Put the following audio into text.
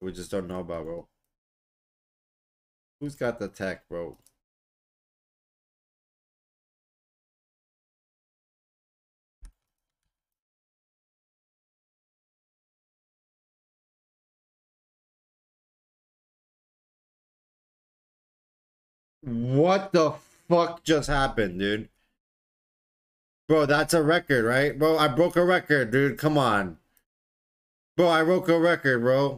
We just don't know about, bro. Who's got the tech, bro? What the fuck just happened, dude? Bro, that's a record, right? Bro, I broke a record, dude. Come on. Bro, I broke a record, bro.